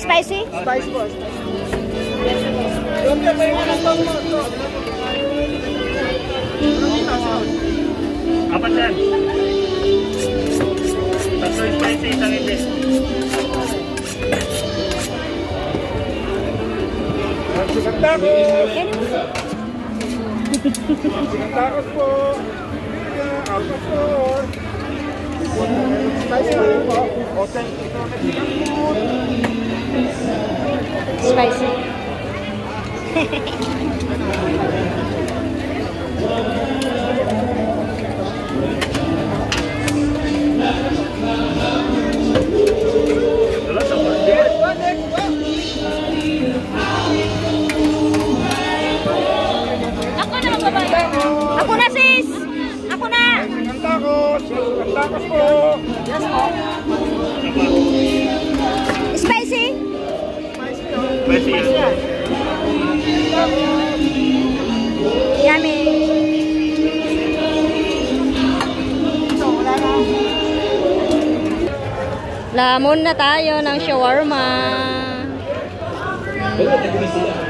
Spicy? Spicy po, spicy. Yung may mga nang mo. Apat yan. Tatlo yung spicy, isang hindi. Chicken tacos. Chicken tacos po. Apat po. Spicy. Aku na sis! Aku na! Spicy. Yummy. Lamon na tayo ng shawarma. Mm.